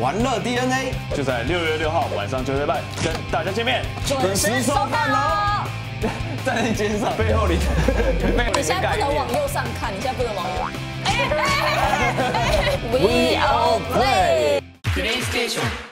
玩乐 DNA，就在六月六号晚上九点半跟大家见面，准时收看哦。在你肩上，背后里，你现在不能往右上看，你现在不能往右。We all play. Today's station.